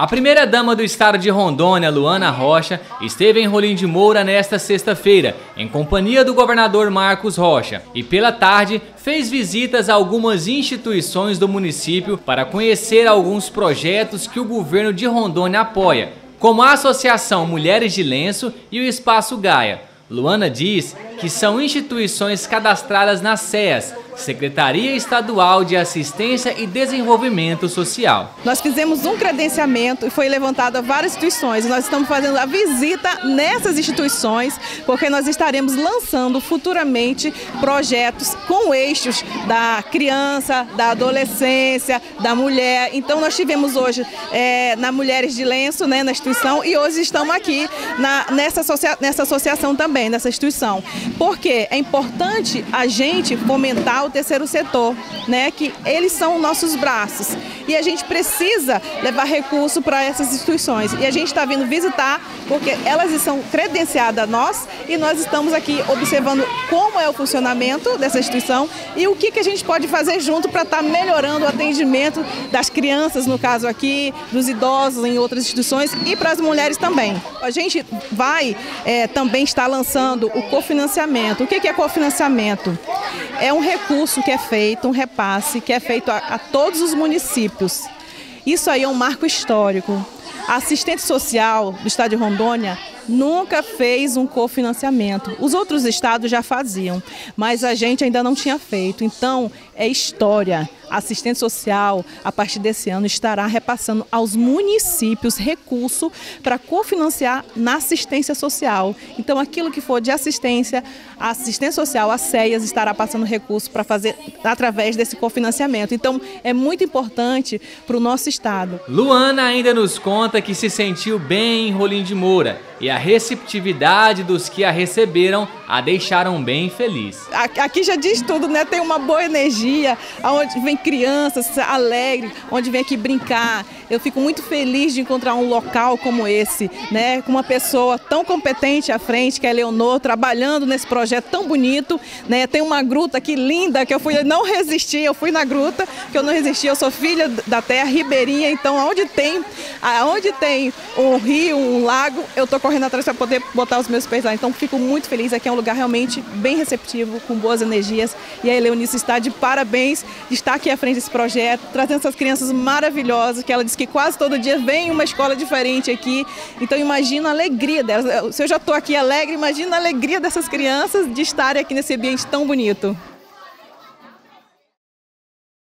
A primeira-dama do estado de Rondônia, Luana Rocha, esteve em Rolim de Moura nesta sexta-feira, em companhia do governador Marcos Rocha, e pela tarde fez visitas a algumas instituições do município para conhecer alguns projetos que o governo de Rondônia apoia, como a Associação Mulheres de Lenço e o Espaço Gaia. Luana diz que são instituições cadastradas na SEAS, Secretaria Estadual de Assistência e Desenvolvimento Social. Nós fizemos um credenciamento e foi levantado a várias instituições. Nós estamos fazendo a visita nessas instituições, porque nós estaremos lançando futuramente projetos com eixos da criança, da adolescência, da mulher. Então nós tivemos hoje é, na Mulheres de Lenço, né, na instituição, e hoje estamos aqui na, nessa, associa nessa associação também, nessa instituição. Porque é importante a gente fomentar o terceiro setor, né, que eles são nossos braços. E a gente precisa levar recurso para essas instituições. E a gente está vindo visitar porque elas estão credenciadas a nós e nós estamos aqui observando como é o funcionamento dessa instituição e o que, que a gente pode fazer junto para estar tá melhorando o atendimento das crianças, no caso aqui, dos idosos em outras instituições e para as mulheres também. A gente vai é, também estar lançando o cofinanciamento. O que, que é cofinanciamento? É um recurso que é feito, um repasse que é feito a, a todos os municípios. Isso aí é um marco histórico. A assistente social do estado de Rondônia nunca fez um cofinanciamento. Os outros estados já faziam, mas a gente ainda não tinha feito. Então, é história. A assistente social, a partir desse ano, estará repassando aos municípios recurso para cofinanciar na assistência social. Então, aquilo que for de assistência, a assistência social, a CEAS, estará passando recurso para fazer através desse cofinanciamento. Então, é muito importante para o nosso estado. Luana ainda nos conta que se sentiu bem em Rolim de Moura e a receptividade dos que a receberam a deixaram bem feliz. Aqui já diz tudo, né? Tem uma boa energia, onde vem crianças alegres, onde vem aqui brincar. Eu fico muito feliz de encontrar um local como esse, né? Com uma pessoa tão competente à frente, que é a Leonor, trabalhando nesse projeto tão bonito, né? Tem uma gruta aqui linda que eu fui, eu não resisti, eu fui na gruta, que eu não resisti, eu sou filha da terra ribeirinha, então onde tem, onde tem um rio, um lago, eu tô correndo atrás para poder botar os meus pés lá. Então fico muito feliz. Aqui é um lugar realmente bem receptivo, com boas energias. E a Leonice está de parabéns de estar à frente desse projeto, trazendo essas crianças maravilhosas, que ela diz que quase todo dia vem uma escola diferente aqui. Então imagina a alegria delas. Se eu já estou aqui alegre, imagina a alegria dessas crianças de estarem aqui nesse ambiente tão bonito.